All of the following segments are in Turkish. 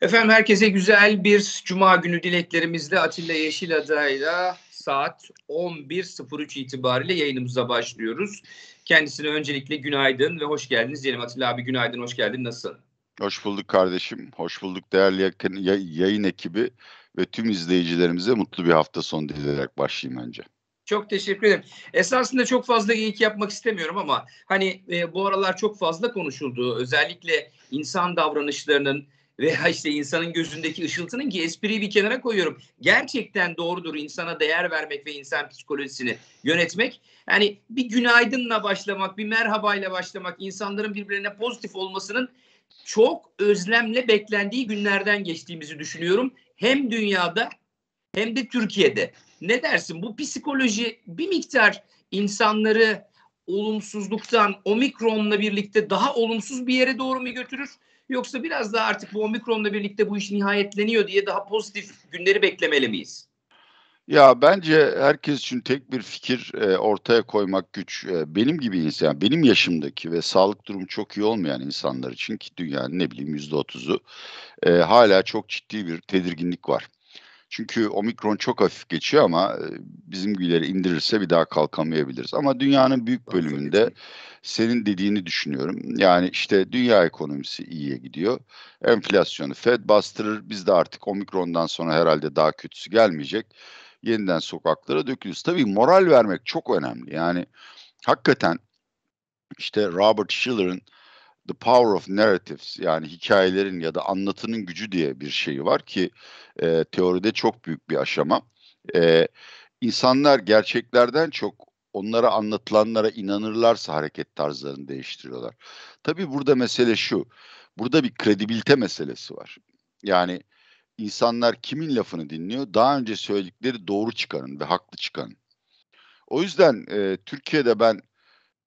Efendim herkese güzel bir cuma günü dileklerimizle Atilla Yeşilada'yla saat 11.03 itibariyle yayınımıza başlıyoruz. Kendisine öncelikle günaydın ve hoş geldiniz diyelim. Atilla abi günaydın, hoş geldin. Nasılsın? Hoş bulduk kardeşim. Hoş bulduk değerli yakın, yayın ekibi ve tüm izleyicilerimize mutlu bir hafta sonu dileyerek başlayayım önce. Çok teşekkür ederim. Esasında çok fazla geyik yapmak istemiyorum ama hani e, bu aralar çok fazla konuşuldu. Özellikle insan davranışlarının veya işte insanın gözündeki ışıltının ki espriyi bir kenara koyuyorum. Gerçekten doğrudur insana değer vermek ve insan psikolojisini yönetmek. Yani bir günaydınla başlamak, bir merhabayla başlamak, insanların birbirine pozitif olmasının çok özlemle beklendiği günlerden geçtiğimizi düşünüyorum. Hem dünyada hem de Türkiye'de. Ne dersin? Bu psikoloji bir miktar insanları olumsuzluktan omikronla birlikte daha olumsuz bir yere doğru mu götürür? Yoksa biraz daha artık bu omikronla birlikte bu iş nihayetleniyor diye daha pozitif günleri beklemeli miyiz? Ya bence herkes için tek bir fikir e, ortaya koymak güç. E, benim gibi insan, benim yaşımdaki ve sağlık durumu çok iyi olmayan insanlar için ki dünyanın ne bileyim yüzde otuzu e, hala çok ciddi bir tedirginlik var. Çünkü omikron çok hafif geçiyor ama e, bizim gibileri indirirse bir daha kalkamayabiliriz. Ama dünyanın büyük bölümünde senin dediğini düşünüyorum. Yani işte dünya ekonomisi iyiye gidiyor. Enflasyonu Fed bastırır. Biz de artık omikrondan sonra herhalde daha kötüsü gelmeyecek. Yeniden sokaklara dökülürüz. Tabii moral vermek çok önemli. Yani hakikaten işte Robert Schiller'ın The Power of Narratives yani hikayelerin ya da anlatının gücü diye bir şey var ki e, teoride çok büyük bir aşama. E, insanlar gerçeklerden çok onlara anlatılanlara inanırlarsa hareket tarzlarını değiştiriyorlar. Tabii burada mesele şu. Burada bir kredibilite meselesi var. Yani insanlar kimin lafını dinliyor? Daha önce söyledikleri doğru çıkanın ve haklı çıkanın. O yüzden e, Türkiye'de ben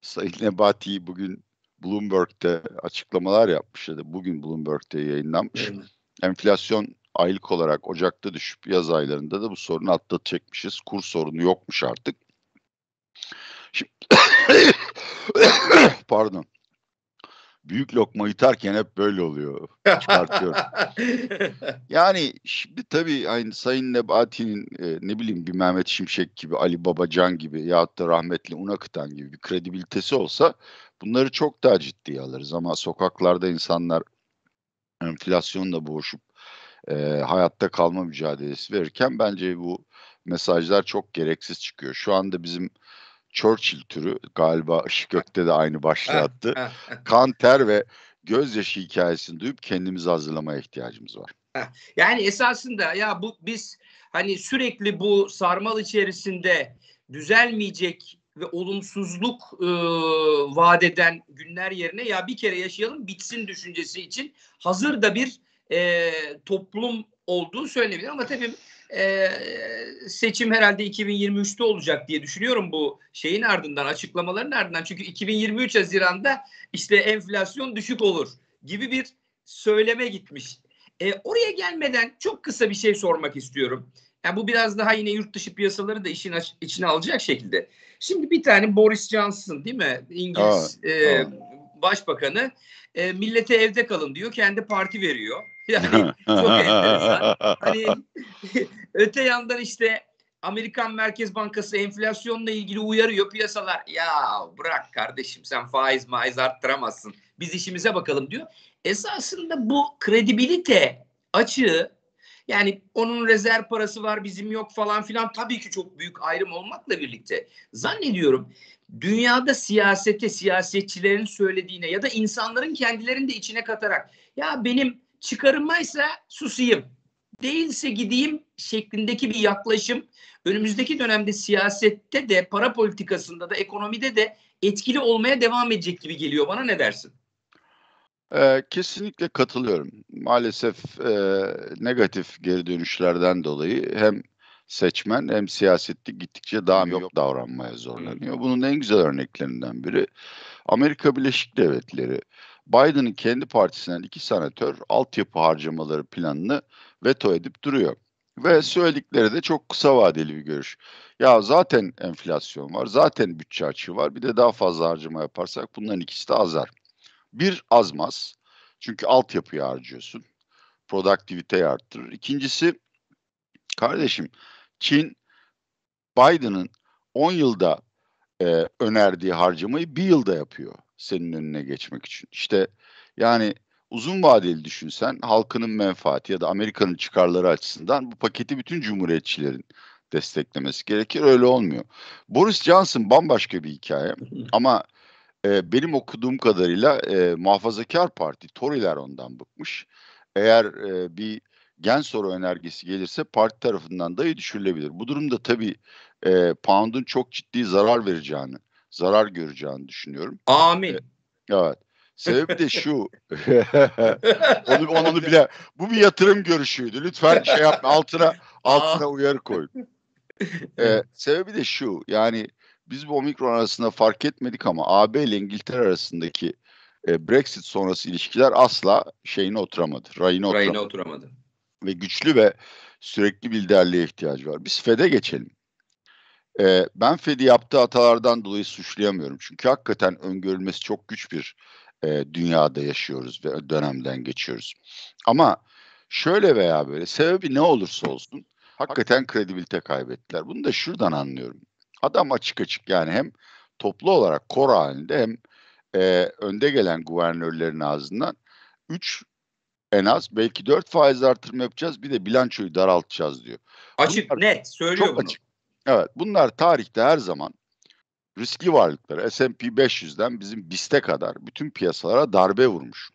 Sayın Nebati'yi bugün Bloomberg'de açıklamalar yapmışlardı. Bugün Bloomberg'de yayınlanmış. Evet. Enflasyon aylık olarak Ocak'ta düşüp yaz aylarında da bu sorunu atlatacakmışız. Kur sorunu yokmuş artık. Şimdi pardon. Büyük lokma yutarken hep böyle oluyor. Çıkartıyorum. yani şimdi tabii aynı Sayın Nebati'nin e, ne bileyim bir Mehmet Şimşek gibi, Ali Babacan gibi ya da rahmetli Unakıtan gibi bir kredibilitesi olsa bunları çok daha ciddiye alırız. Ama sokaklarda insanlar enflasyonla boğuşup e, hayatta kalma mücadelesi verirken bence bu mesajlar çok gereksiz çıkıyor. Şu anda bizim Churchill türü galiba Işık Gök'te de aynı başlattı. kan, ter ve gözyaşı hikayesini duyup kendimizi hazırlamaya ihtiyacımız var. Yani esasında ya bu biz hani sürekli bu sarmal içerisinde düzelmeyecek ve olumsuzluk e, vaat eden günler yerine ya bir kere yaşayalım bitsin düşüncesi için hazır da bir e, toplum olduğu söylenebilir ama tabii e, seçim herhalde 2023'te olacak diye düşünüyorum bu şeyin ardından açıklamaların ardından çünkü 2023 Haziran'da işte enflasyon düşük olur gibi bir söyleme gitmiş. E, oraya gelmeden çok kısa bir şey sormak istiyorum. Yani bu biraz daha yine yurt dışı piyasaları da işin içine alacak şekilde. Şimdi bir tane Boris Johnson değil mi? İngiliz aa, e, aa. başbakanı e, millete evde kalın diyor. Kendi parti veriyor. Yani çok enteresan. Hani öte yandan işte Amerikan Merkez Bankası enflasyonla ilgili uyarıyor piyasalar. Ya bırak kardeşim sen faiz maiz arttıramazsın. Biz işimize bakalım diyor. Esasında bu kredibilite açığı yani onun rezerv parası var bizim yok falan filan tabii ki çok büyük ayrım olmakla birlikte zannediyorum dünyada siyasete siyasetçilerin söylediğine ya da insanların kendilerini de içine katarak ya benim çıkarılmaysa susayım değilse gideyim şeklindeki bir yaklaşım önümüzdeki dönemde siyasette de para politikasında da ekonomide de etkili olmaya devam edecek gibi geliyor bana ne dersin? Ee, kesinlikle katılıyorum. Maalesef e, negatif geri dönüşlerden dolayı hem seçmen hem siyasette gittikçe daha yok davranmaya zorlanıyor. Bunun en güzel örneklerinden biri Amerika Birleşik Devletleri. Biden'ın kendi partisinden iki senatör altyapı harcamaları planını veto edip duruyor. Ve söyledikleri de çok kısa vadeli bir görüş. Ya zaten enflasyon var, zaten bütçe açığı var. Bir de daha fazla harcama yaparsak bunların ikisi de azar. Bir azmaz. Çünkü altyapıya harcıyorsun. Produktiviteyi arttırır. İkincisi kardeşim Çin Biden'ın 10 yılda e, önerdiği harcamayı bir yılda yapıyor senin önüne geçmek için. İşte yani uzun vadeli düşünsen halkının menfaati ya da Amerika'nın çıkarları açısından bu paketi bütün cumhuriyetçilerin desteklemesi gerekir. Öyle olmuyor. Boris Johnson bambaşka bir hikaye ama e, benim okuduğum kadarıyla e, muhafazakar parti Tory'ler ondan bıkmış. Eğer e, bir gen soru önergesi gelirse parti tarafından dahi düşürülebilir. Bu durumda tabii e, pound'un çok ciddi zarar vereceğini, zarar göreceğini düşünüyorum. Amin. E, evet. Sebebi de şu. onu, onu bile bu bir yatırım görüşüydü. Lütfen şey yapma altına altına uyarı koyun. Ee, sebebi de şu. Yani biz bu omikron arasında fark etmedik ama AB ile İngiltere arasındaki e, Brexit sonrası ilişkiler asla şeyine oturamadı. Rayına oturamadı. Rayına oturamadı. Ve güçlü ve sürekli bir liderliğe ihtiyacı var. Biz FED'e geçelim. Ee, ben Fed'i yaptığı hatalardan dolayı suçlayamıyorum. Çünkü hakikaten öngörülmesi çok güç bir e, dünyada yaşıyoruz ve dönemden geçiyoruz. Ama şöyle veya böyle sebebi ne olursa olsun hakikaten kredibilite kaybettiler. Bunu da şuradan anlıyorum. Adam açık açık yani hem toplu olarak kor halinde hem e, önde gelen guvernörlerin ağzından 3 en az belki 4 faiz artırma yapacağız bir de bilançoyu daraltacağız diyor. Açık Bunlar net söylüyor çok bunu. Açık. Evet bunlar tarihte her zaman riskli varlıkları S&P 500'den bizim BIST'e kadar bütün piyasalara darbe vurmuş.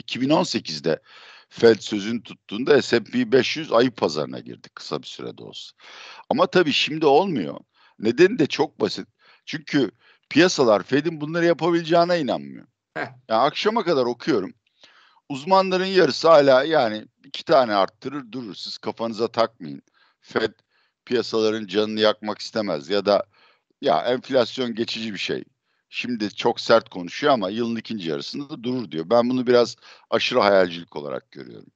2018'de Fed sözünü tuttuğunda S&P 500 ayı pazarına girdi kısa bir sürede olsa. Ama tabii şimdi olmuyor. Nedeni de çok basit. Çünkü piyasalar Fed'in bunları yapabileceğine inanmıyor. Heh. Yani akşama kadar okuyorum. Uzmanların yarısı hala yani iki tane arttırır durur. Siz kafanıza takmayın. Fed piyasaların canını yakmak istemez ya da ya enflasyon geçici bir şey. Şimdi çok sert konuşuyor ama yılın ikinci yarısında da durur diyor. Ben bunu biraz aşırı hayalcilik olarak görüyorum.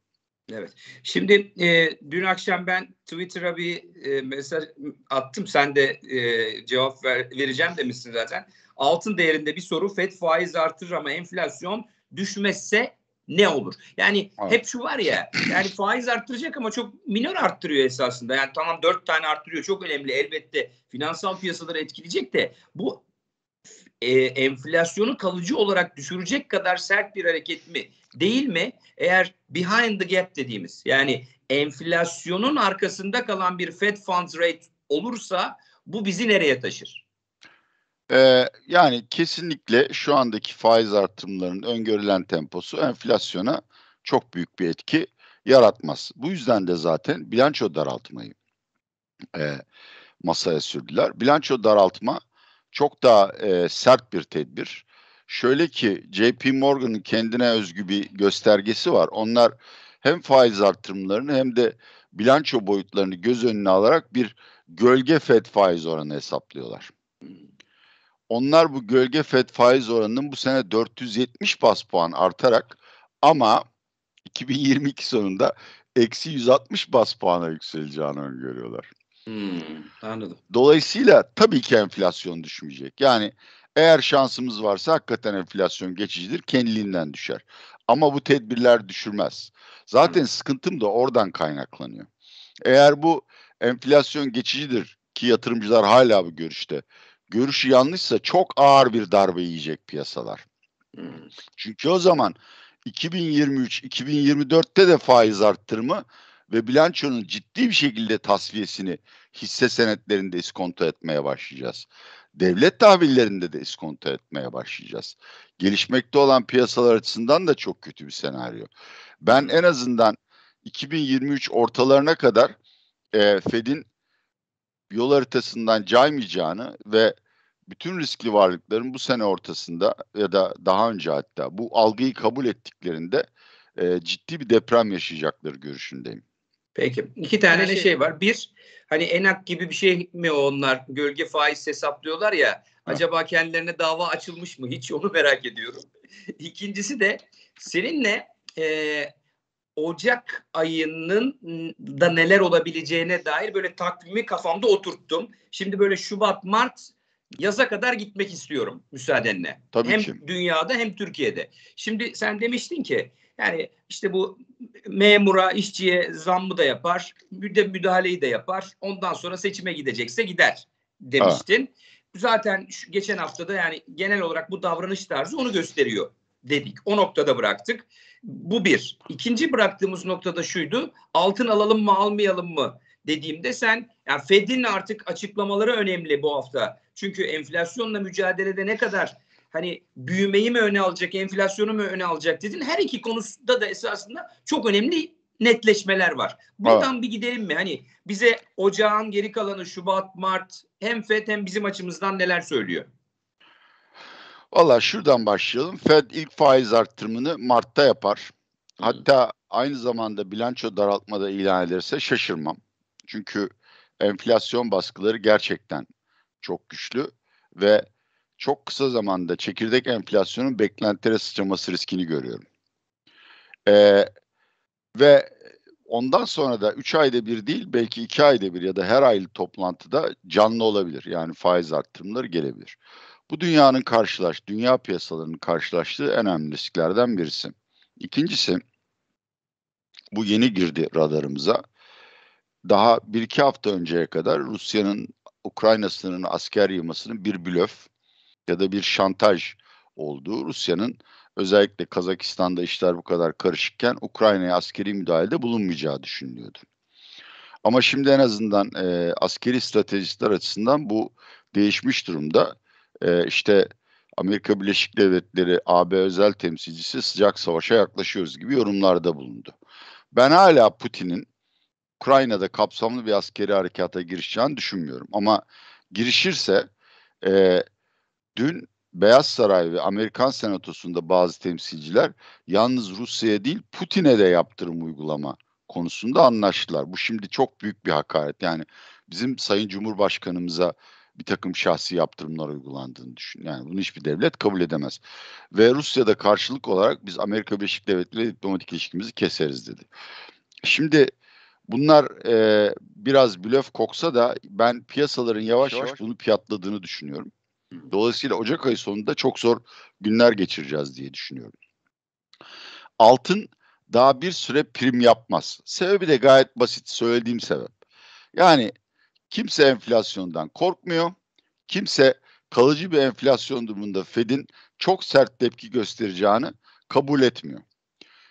Evet. Şimdi e, dün akşam ben Twitter'a bir e, mesaj attım. Sen de e, cevap ver, vereceğim demişsin zaten. Altın değerinde bir soru. FED faiz artırır ama enflasyon düşmezse ne olur? Yani evet. hep şu var ya yani faiz arttıracak ama çok minor arttırıyor esasında. Yani tamam dört tane arttırıyor çok önemli elbette finansal piyasaları etkileyecek de bu e, enflasyonu kalıcı olarak düşürecek kadar sert bir hareket mi? Değil mi? Eğer behind the gap dediğimiz yani enflasyonun arkasında kalan bir Fed funds rate olursa bu bizi nereye taşır? Ee, yani kesinlikle şu andaki faiz artımlarının öngörülen temposu enflasyona çok büyük bir etki yaratmaz. Bu yüzden de zaten bilanço daraltmayı e, masaya sürdüler. Bilanço daraltma çok daha e, sert bir tedbir. Şöyle ki JP Morgan'ın kendine özgü bir göstergesi var. Onlar hem faiz artırımlarını hem de bilanço boyutlarını göz önüne alarak bir gölge FED faiz oranı hesaplıyorlar. Onlar bu gölge FED faiz oranının bu sene 470 bas puan artarak ama 2022 sonunda eksi 160 bas puana yükseleceğini öngörüyorlar. Hmm, anladım. Dolayısıyla tabii ki enflasyon düşmeyecek. Yani eğer şansımız varsa hakikaten enflasyon geçicidir, kendiliğinden düşer. Ama bu tedbirler düşürmez. Zaten hmm. sıkıntım da oradan kaynaklanıyor. Eğer bu enflasyon geçicidir ki yatırımcılar hala bu görüşte görüşü yanlışsa çok ağır bir darbe yiyecek piyasalar. Hmm. Çünkü o zaman 2023-2024'te de faiz arttırımı ve bilançonun ciddi bir şekilde tasfiyesini hisse senetlerinde iskonto etmeye başlayacağız. Devlet tahvillerinde de iskonto etmeye başlayacağız. Gelişmekte olan piyasalar açısından da çok kötü bir senaryo. Ben hmm. en azından 2023 ortalarına kadar e, Fed'in yol haritasından caymayacağını ve bütün riskli varlıkların bu sene ortasında ya da daha önce hatta bu algıyı kabul ettiklerinde e, ciddi bir deprem yaşayacakları görüşündeyim. Peki. iki tane şey, şey var. Bir, hani enak gibi bir şey mi onlar? Gölge faiz hesaplıyorlar ya. Ha. Acaba kendilerine dava açılmış mı? Hiç onu merak ediyorum. İkincisi de seninle e, Ocak ayının da neler olabileceğine dair böyle takvimi kafamda oturttum. Şimdi böyle Şubat, Mart yaza kadar gitmek istiyorum müsaadenle. Tabii hem ki. dünyada hem Türkiye'de. Şimdi sen demiştin ki Yani işte bu memura, işçiye zammı da yapar, müdahaleyi de yapar. Ondan sonra seçime gidecekse gider demiştin. Ha. Zaten şu, geçen haftada yani genel olarak bu davranış tarzı onu gösteriyor dedik. O noktada bıraktık. Bu bir. İkinci bıraktığımız noktada şuydu. Altın alalım mı almayalım mı dediğimde sen yani Fed'in artık açıklamaları önemli bu hafta. Çünkü enflasyonla mücadelede ne kadar hani büyümeyi mi öne alacak, enflasyonu mu öne alacak dedin. Her iki konusunda da esasında çok önemli netleşmeler var. Buradan evet. bir gidelim mi? Hani bize ocağın geri kalanı Şubat, Mart hem FED hem bizim açımızdan neler söylüyor? Valla şuradan başlayalım. Fed ilk faiz arttırımını Mart'ta yapar. Hatta aynı zamanda bilanço daraltmada ilan ederse şaşırmam. Çünkü enflasyon baskıları gerçekten çok güçlü ve çok kısa zamanda çekirdek enflasyonun beklentilere sıçraması riskini görüyorum. Ee, ve ondan sonra da 3 ayda bir değil belki 2 ayda bir ya da her aylık toplantıda canlı olabilir. Yani faiz arttırımları gelebilir. Bu dünyanın karşılaş, dünya piyasalarının karşılaştığı en önemli risklerden birisi. İkincisi, bu yeni girdi radarımıza. Daha bir iki hafta önceye kadar Rusya'nın Ukrayna sınırına asker yığmasının bir blöf ya da bir şantaj olduğu Rusya'nın özellikle Kazakistan'da işler bu kadar karışıkken Ukrayna'ya askeri müdahalede bulunmayacağı düşünülüyordu. Ama şimdi en azından e, askeri stratejistler açısından bu değişmiş durumda. E, işte Amerika Birleşik Devletleri AB özel temsilcisi sıcak savaşa yaklaşıyoruz gibi yorumlarda bulundu. Ben hala Putin'in Ukrayna'da kapsamlı bir askeri harekata girişeceğini düşünmüyorum. Ama girişirse e, dün Beyaz Saray ve Amerikan Senatosu'nda bazı temsilciler yalnız Rusya'ya değil Putin'e de yaptırım uygulama konusunda anlaştılar. Bu şimdi çok büyük bir hakaret. Yani bizim Sayın Cumhurbaşkanımıza bir takım şahsi yaptırımlar uygulandığını düşün. Yani bunu hiçbir devlet kabul edemez. Ve Rusya'da karşılık olarak biz Amerika Birleşik Devletleri diplomatik ilişkimizi keseriz dedi. Şimdi bunlar e, biraz blöf koksa da ben piyasaların yavaş yavaş bunu fiyatladığını düşünüyorum. Dolayısıyla Ocak ayı sonunda çok zor günler geçireceğiz diye düşünüyorum. Altın daha bir süre prim yapmaz. Sebebi de gayet basit söylediğim sebep. Yani kimse enflasyondan korkmuyor. Kimse kalıcı bir enflasyon durumunda Fed'in çok sert tepki göstereceğini kabul etmiyor.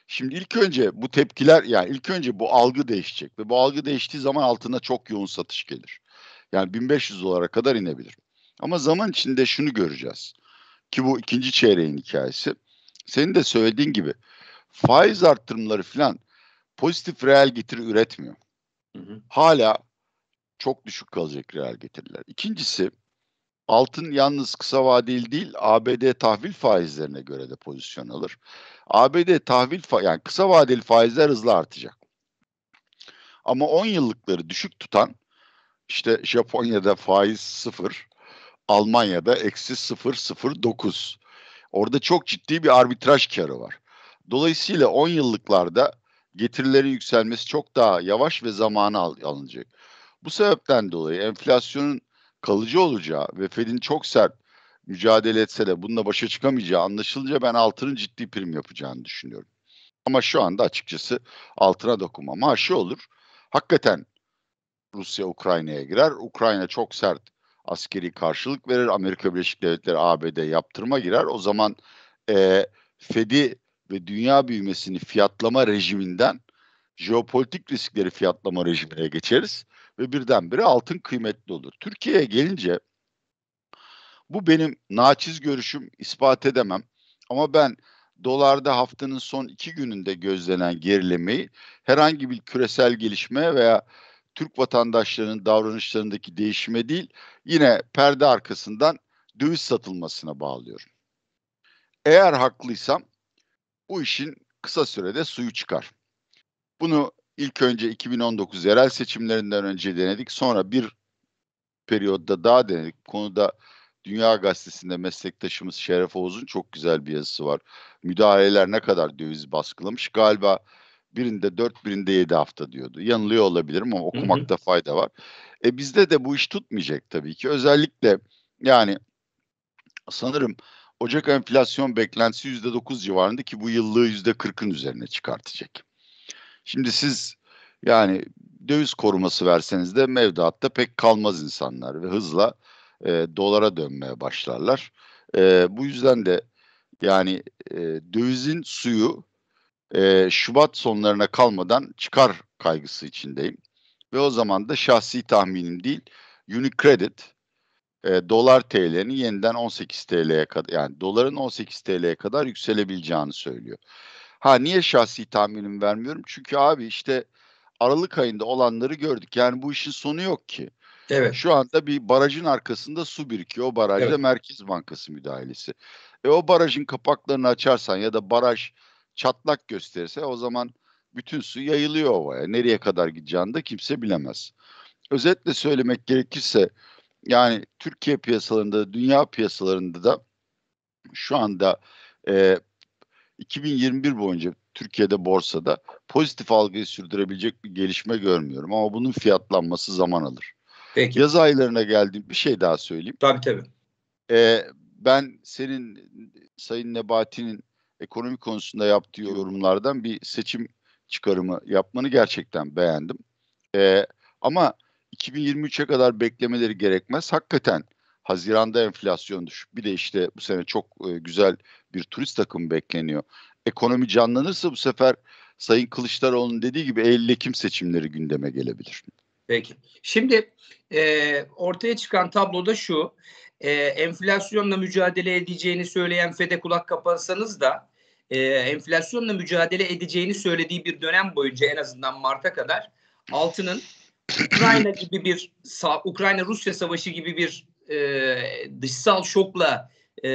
Şimdi ilk önce bu tepkiler yani ilk önce bu algı değişecek ve bu algı değiştiği zaman altına çok yoğun satış gelir. Yani 1500 dolara kadar inebilir. Ama zaman içinde şunu göreceğiz. Ki bu ikinci çeyreğin hikayesi. Senin de söylediğin gibi faiz arttırımları falan pozitif reel getiri üretmiyor. Hı hı. Hala çok düşük kalacak reel getiriler. İkincisi altın yalnız kısa vadeli değil ABD tahvil faizlerine göre de pozisyon alır. ABD tahvil fa yani kısa vadeli faizler hızlı artacak. Ama 10 yıllıkları düşük tutan işte Japonya'da faiz sıfır, Almanya'da eksi 0.09. Orada çok ciddi bir arbitraj karı var. Dolayısıyla 10 yıllıklarda getirilerin yükselmesi çok daha yavaş ve zamanı al alınacak. Bu sebepten dolayı enflasyonun kalıcı olacağı ve Fed'in çok sert mücadele etse de bununla başa çıkamayacağı anlaşılınca ben altının ciddi prim yapacağını düşünüyorum. Ama şu anda açıkçası altına dokunmam. Ha olur, hakikaten Rusya Ukrayna'ya girer. Ukrayna çok sert askeri karşılık verir. Amerika Birleşik Devletleri ABD yaptırma girer. O zaman e, Fed'i ve dünya büyümesini fiyatlama rejiminden jeopolitik riskleri fiyatlama rejimine geçeriz ve birdenbire altın kıymetli olur. Türkiye'ye gelince bu benim naçiz görüşüm ispat edemem ama ben dolarda haftanın son iki gününde gözlenen gerilemeyi herhangi bir küresel gelişme veya Türk vatandaşlarının davranışlarındaki değişime değil, yine perde arkasından döviz satılmasına bağlıyorum. Eğer haklıysam bu işin kısa sürede suyu çıkar. Bunu ilk önce 2019 yerel seçimlerinden önce denedik. Sonra bir periyodda daha denedik. Konuda Dünya Gazetesi'nde meslektaşımız Şeref Oğuz'un çok güzel bir yazısı var. Müdahaleler ne kadar döviz baskılamış. Galiba birinde 4 birinde 7 hafta diyordu. Yanılıyor olabilirim ama okumakta hı hı. fayda var. E bizde de bu iş tutmayacak tabii ki. Özellikle yani sanırım Ocak enflasyon beklentisi %9 civarında ki bu yıllığı %40'ın üzerine çıkartacak. Şimdi siz yani döviz koruması verseniz de mevduatta pek kalmaz insanlar ve hızla e, dolara dönmeye başlarlar. E, bu yüzden de yani e, dövizin suyu e, Şubat sonlarına kalmadan çıkar kaygısı içindeyim. Ve o zaman da şahsi tahminim değil, Unicredit e, dolar TL'nin yeniden 18 TL'ye kadar yani doların 18 TL'ye kadar yükselebileceğini söylüyor. Ha niye şahsi tahminim vermiyorum? Çünkü abi işte Aralık ayında olanları gördük. Yani bu işin sonu yok ki. Evet. Şu anda bir barajın arkasında su birikiyor. O barajda evet. Merkez Bankası müdahalesi. E o barajın kapaklarını açarsan ya da baraj çatlak gösterirse o zaman bütün su yayılıyor ovaya. Nereye kadar gideceğini de kimse bilemez. Özetle söylemek gerekirse yani Türkiye piyasalarında, dünya piyasalarında da şu anda e, 2021 boyunca Türkiye'de borsada pozitif algıyı sürdürebilecek bir gelişme görmüyorum ama bunun fiyatlanması zaman alır. Peki. Yaz aylarına geldiğim bir şey daha söyleyeyim. Tabii tabii. Ee, ben senin Sayın Nebati'nin ekonomi konusunda yaptığı yorumlardan bir seçim çıkarımı yapmanı gerçekten beğendim. Ee, ama 2023'e kadar beklemeleri gerekmez. Hakikaten Haziran'da enflasyon düşük. Bir de işte bu sene çok e, güzel bir turist takım bekleniyor. Ekonomi canlanırsa bu sefer Sayın Kılıçdaroğlu'nun dediği gibi Eylül-Ekim seçimleri gündeme gelebilir. Peki. Şimdi e, ortaya çıkan tabloda şu. E, enflasyonla mücadele edeceğini söyleyen FED'e kulak kapansanız da e, enflasyonla mücadele edeceğini söylediği bir dönem boyunca en azından Mart'a kadar altının Ukrayna gibi bir Ukrayna-Rusya savaşı gibi bir e, dışsal şokla e,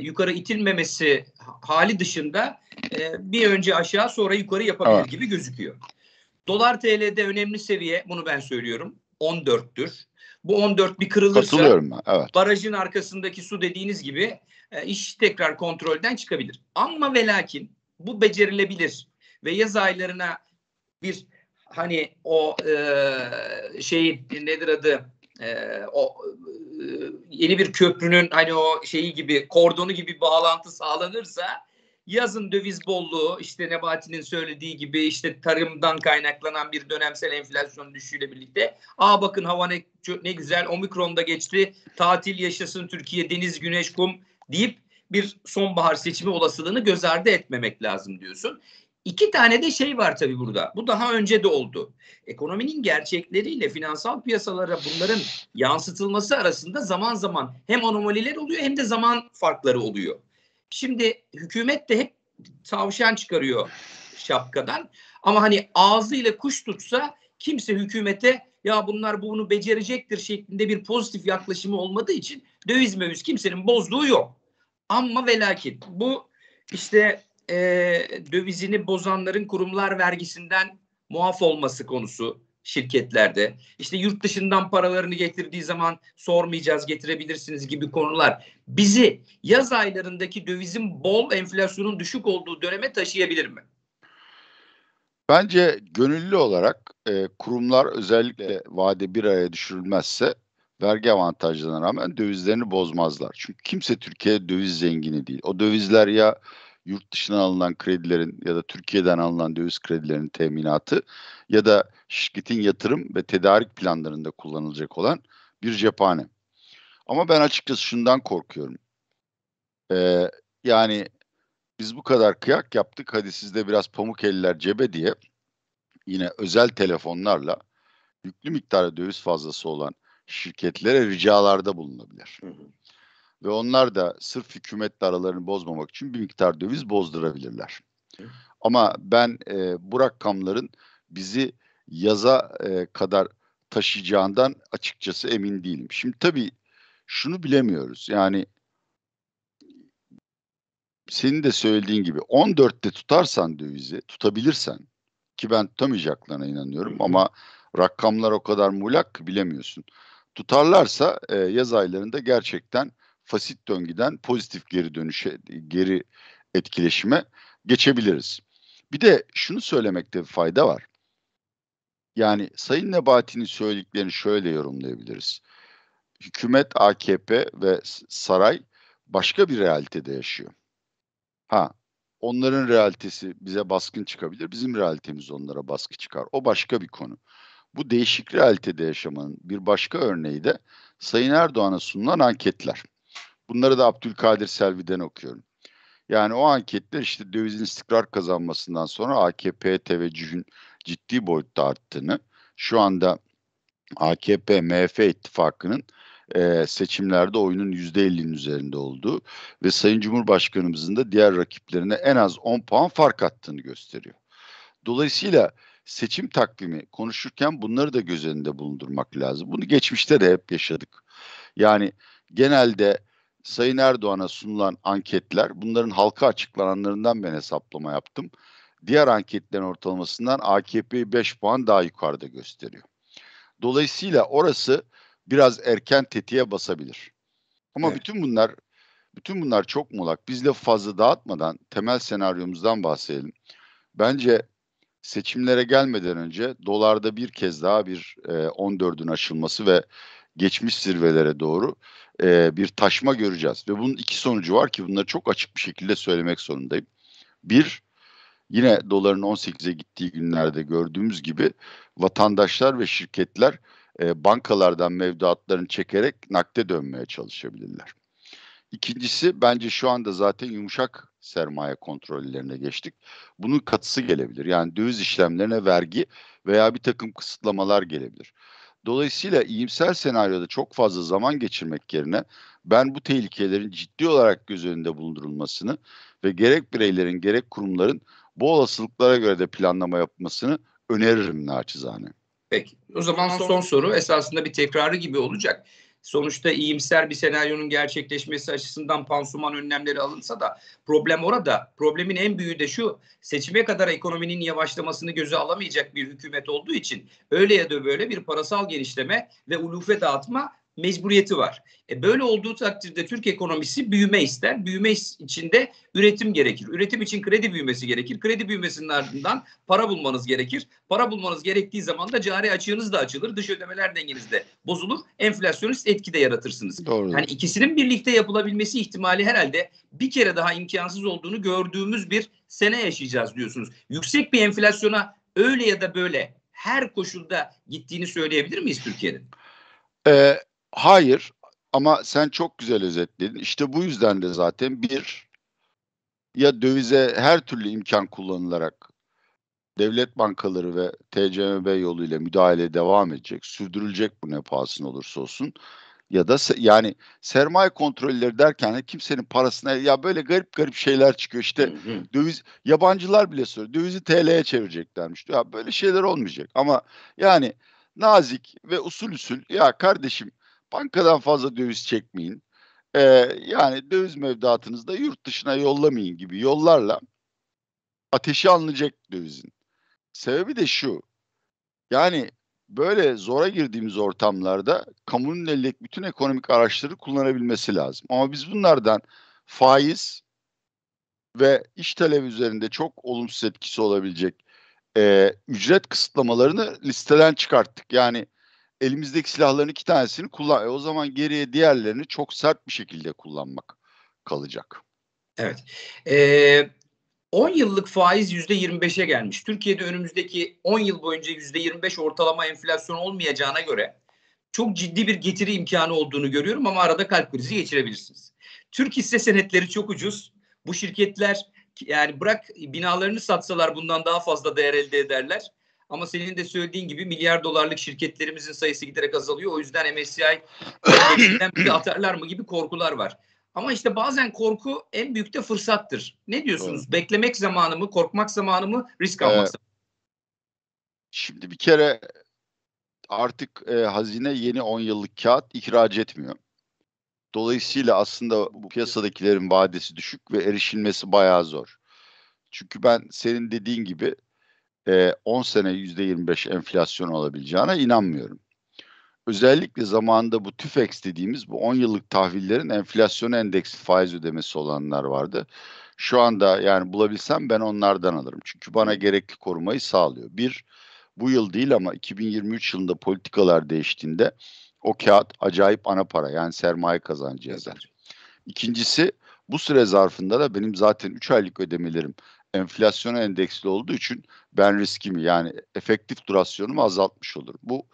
yukarı itilmemesi hali dışında e, bir önce aşağı sonra yukarı yapabilir evet. gibi gözüküyor. Dolar TL'de önemli seviye bunu ben söylüyorum 14'tür. Bu 14 bir kırılırsa evet. barajın arkasındaki su dediğiniz gibi e, iş tekrar kontrolden çıkabilir. Ama ve lakin bu becerilebilir ve yaz aylarına bir hani o e, şey nedir adı e, o e, yeni bir köprünün hani o şeyi gibi kordonu gibi bağlantı sağlanırsa yazın döviz bolluğu işte Nebati'nin söylediği gibi işte tarımdan kaynaklanan bir dönemsel enflasyon düşüşüyle birlikte aa bakın hava ne, ne güzel omikronda geçti tatil yaşasın Türkiye deniz güneş kum deyip bir sonbahar seçimi olasılığını göz ardı etmemek lazım diyorsun. İki tane de şey var tabii burada. Bu daha önce de oldu. Ekonominin gerçekleriyle finansal piyasalara bunların yansıtılması arasında zaman zaman hem anomaliler oluyor hem de zaman farkları oluyor. Şimdi hükümet de hep tavşan çıkarıyor şapkadan. Ama hani ağzıyla kuş tutsa kimse hükümete ya bunlar bunu becerecektir şeklinde bir pozitif yaklaşımı olmadığı için döviz möviz kimsenin bozduğu yok. Ama ve lakin bu işte e, dövizini bozanların kurumlar vergisinden muaf olması konusu şirketlerde. İşte yurt dışından paralarını getirdiği zaman sormayacağız getirebilirsiniz gibi konular bizi yaz aylarındaki dövizin bol enflasyonun düşük olduğu döneme taşıyabilir mi? Bence gönüllü olarak e, kurumlar özellikle vade bir araya düşürülmezse vergi avantajlarına rağmen dövizlerini bozmazlar. Çünkü kimse Türkiye döviz zengini değil. O dövizler ya yurt dışından alınan kredilerin ya da Türkiye'den alınan döviz kredilerinin teminatı ya da şirketin yatırım ve tedarik planlarında kullanılacak olan bir cephane. Ama ben açıkçası şundan korkuyorum. Ee, yani biz bu kadar kıyak yaptık hadi sizde biraz pamuk eller cebe diye yine özel telefonlarla yüklü miktarda döviz fazlası olan şirketlere ricalarda bulunabilir. Hı hı. Ve onlar da sırf hükümetle aralarını bozmamak için bir miktar döviz bozdurabilirler. Ama ben e, bu rakamların bizi yaza e, kadar taşıyacağından açıkçası emin değilim. Şimdi tabii şunu bilemiyoruz. Yani senin de söylediğin gibi 14'te tutarsan dövizi, tutabilirsen ki ben tutamayacaklarına inanıyorum ama rakamlar o kadar muğlak bilemiyorsun. Tutarlarsa e, yaz aylarında gerçekten fasit döngüden pozitif geri dönüşe, geri etkileşime geçebiliriz. Bir de şunu söylemekte bir fayda var. Yani Sayın Nebati'nin söylediklerini şöyle yorumlayabiliriz. Hükümet, AKP ve saray başka bir realitede yaşıyor. Ha, onların realitesi bize baskın çıkabilir. Bizim realitemiz onlara baskı çıkar. O başka bir konu. Bu değişik realitede yaşamanın bir başka örneği de Sayın Erdoğan'a sunulan anketler. Bunları da Abdülkadir Selvi'den okuyorum. Yani o anketler işte dövizin istikrar kazanmasından sonra AKP teveccühün ciddi boyutta arttığını, şu anda AKP MHP ittifakının e, seçimlerde oyunun %50'nin üzerinde olduğu ve Sayın Cumhurbaşkanımızın da diğer rakiplerine en az 10 puan fark attığını gösteriyor. Dolayısıyla seçim takvimi konuşurken bunları da göz önünde bulundurmak lazım. Bunu geçmişte de hep yaşadık. Yani genelde Sayın Erdoğan'a sunulan anketler bunların halka açıklananlarından ben hesaplama yaptım. Diğer anketlerin ortalamasından AKP'yi 5 puan daha yukarıda gösteriyor. Dolayısıyla orası biraz erken tetiğe basabilir. Ama evet. bütün bunlar bütün bunlar çok muğlak. Biz lafı fazla dağıtmadan temel senaryomuzdan bahsedelim. Bence seçimlere gelmeden önce dolarda bir kez daha bir e, 14'ün aşılması ve geçmiş zirvelere doğru e, bir taşma göreceğiz. Ve bunun iki sonucu var ki bunları çok açık bir şekilde söylemek zorundayım. Bir, yine doların 18'e gittiği günlerde gördüğümüz gibi vatandaşlar ve şirketler e, bankalardan mevduatlarını çekerek nakde dönmeye çalışabilirler. İkincisi bence şu anda zaten yumuşak sermaye kontrollerine geçtik. Bunun katısı gelebilir. Yani döviz işlemlerine vergi veya bir takım kısıtlamalar gelebilir. Dolayısıyla iyimser senaryoda çok fazla zaman geçirmek yerine ben bu tehlikelerin ciddi olarak göz önünde bulundurulmasını ve gerek bireylerin gerek kurumların bu olasılıklara göre de planlama yapmasını öneririm naçizane. Peki. O zaman son soru esasında bir tekrarı gibi olacak. Sonuçta iyimser bir senaryonun gerçekleşmesi açısından pansuman önlemleri alınsa da problem orada. Problemin en büyüğü de şu. Seçime kadar ekonominin yavaşlamasını göze alamayacak bir hükümet olduğu için öyle ya da böyle bir parasal genişleme ve ulufe dağıtma mecburiyeti var. E böyle olduğu takdirde Türk ekonomisi büyüme ister. Büyüme içinde üretim gerekir. Üretim için kredi büyümesi gerekir. Kredi büyümesinin ardından para bulmanız gerekir. Para bulmanız gerektiği zaman da cari açığınız da açılır. Dış ödemeler dengeniz de bozulur. Enflasyonist etki de yaratırsınız. Doğru. Yani ikisinin birlikte yapılabilmesi ihtimali herhalde bir kere daha imkansız olduğunu gördüğümüz bir sene yaşayacağız diyorsunuz. Yüksek bir enflasyona öyle ya da böyle her koşulda gittiğini söyleyebilir miyiz Türkiye'nin? Ee, Hayır ama sen çok güzel özetledin. İşte bu yüzden de zaten bir ya dövize her türlü imkan kullanılarak devlet bankaları ve TCMB yoluyla müdahale devam edecek, sürdürülecek bu ne pahasına olursa olsun. Ya da se- yani sermaye kontrolleri derken kimsenin parasına ya böyle garip garip şeyler çıkıyor. İşte hı hı. döviz yabancılar bile soruyor. Dövizi TL'ye çevireceklermiş. Ya böyle şeyler olmayacak. Ama yani nazik ve usul usul ya kardeşim Bankadan fazla döviz çekmeyin. Ee, yani döviz mevduatınızı da yurt dışına yollamayın gibi yollarla ateşi alınacak dövizin. Sebebi de şu. Yani böyle zora girdiğimiz ortamlarda kamunun elindeki bütün ekonomik araçları kullanabilmesi lazım. Ama biz bunlardan faiz ve iş talebi üzerinde çok olumsuz etkisi olabilecek e, ücret kısıtlamalarını listeden çıkarttık. Yani elimizdeki silahların iki tanesini kullan. E, o zaman geriye diğerlerini çok sert bir şekilde kullanmak kalacak. Evet. Ee, 10 yıllık faiz %25'e gelmiş. Türkiye'de önümüzdeki 10 yıl boyunca %25 ortalama enflasyon olmayacağına göre çok ciddi bir getiri imkanı olduğunu görüyorum ama arada kalp krizi geçirebilirsiniz. Türk hisse senetleri çok ucuz. Bu şirketler yani bırak binalarını satsalar bundan daha fazla değer elde ederler. Ama senin de söylediğin gibi milyar dolarlık şirketlerimizin sayısı giderek azalıyor. O yüzden MSCI bir atarlar mı gibi korkular var. Ama işte bazen korku en büyük de fırsattır. Ne diyorsunuz? Doğru. Beklemek zamanı mı, korkmak zamanı mı, risk almak ee, zamanı mı? Şimdi bir kere artık e, hazine yeni 10 yıllık kağıt ihraç etmiyor. Dolayısıyla aslında bu piyasadakilerin vadesi düşük ve erişilmesi bayağı zor. Çünkü ben senin dediğin gibi e, 10 sene %25 enflasyon olabileceğine inanmıyorum. Özellikle zamanında bu TÜFEX dediğimiz bu 10 yıllık tahvillerin enflasyon endeksli faiz ödemesi olanlar vardı. Şu anda yani bulabilsem ben onlardan alırım. Çünkü bana gerekli korumayı sağlıyor. Bir, bu yıl değil ama 2023 yılında politikalar değiştiğinde o kağıt acayip ana para yani sermaye kazancı yazar. İkincisi bu süre zarfında da benim zaten 3 aylık ödemelerim enflasyona endeksli olduğu için ben riskimi yani efektif durasyonumu azaltmış olurum. Bu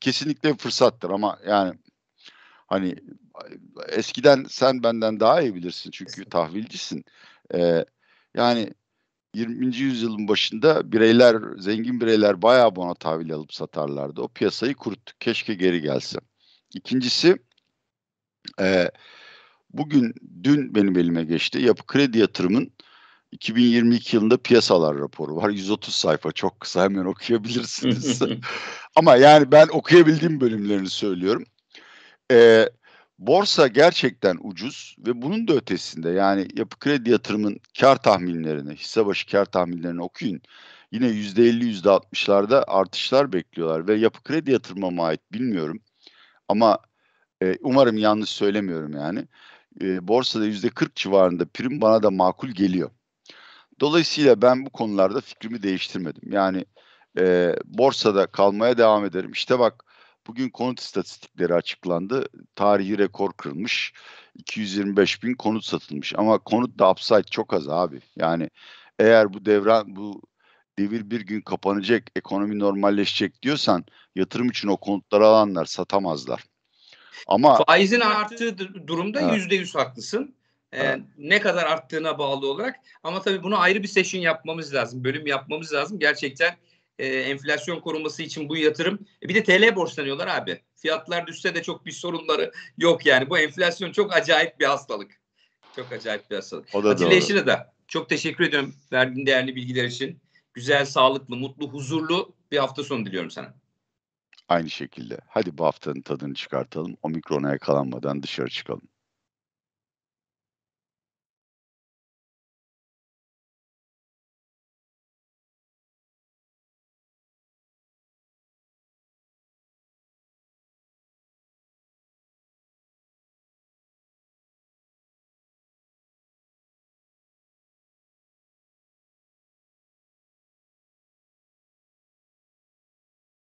kesinlikle bir fırsattır ama yani hani eskiden sen benden daha iyi bilirsin çünkü tahvilcisin. Ee, yani 20. yüzyılın başında bireyler, zengin bireyler bayağı bona tahvil alıp satarlardı. O piyasayı kuruttuk. Keşke geri gelse. İkincisi e, bugün, dün benim elime geçti. Yapı Kredi Yatırım'ın 2022 yılında piyasalar raporu var. 130 sayfa çok kısa hemen okuyabilirsiniz. Ama yani ben okuyabildiğim bölümlerini söylüyorum. Ee, borsa gerçekten ucuz ve bunun da ötesinde yani yapı kredi yatırımın kar tahminlerini, hisse başı kar tahminlerini okuyun. Yine %50 %60'larda artışlar bekliyorlar ve yapı kredi yatırıma ait bilmiyorum. Ama e, umarım yanlış söylemiyorum yani. E, borsada %40 civarında prim bana da makul geliyor. Dolayısıyla ben bu konularda fikrimi değiştirmedim. Yani e, borsada kalmaya devam ederim. İşte bak bugün konut istatistikleri açıklandı. Tarihi rekor kırılmış. 225 bin konut satılmış. Ama konut da upside çok az abi. Yani eğer bu devran bu devir bir gün kapanacak, ekonomi normalleşecek diyorsan yatırım için o konutları alanlar satamazlar. Ama faizin arttığı durumda yüzde yüz haklısın. Evet. ne kadar arttığına bağlı olarak. Ama tabii bunu ayrı bir session yapmamız lazım. Bölüm yapmamız lazım. Gerçekten e, enflasyon koruması için bu yatırım. E, bir de TL borçlanıyorlar abi. Fiyatlar düşse de çok bir sorunları yok yani. Bu enflasyon çok acayip bir hastalık. Çok acayip bir hastalık. O da Atilla Yeşil'e de çok teşekkür ediyorum verdiğin değerli bilgiler için. Güzel, sağlıklı, mutlu, huzurlu bir hafta sonu diliyorum sana. Aynı şekilde. Hadi bu haftanın tadını çıkartalım. Omikrona yakalanmadan dışarı çıkalım.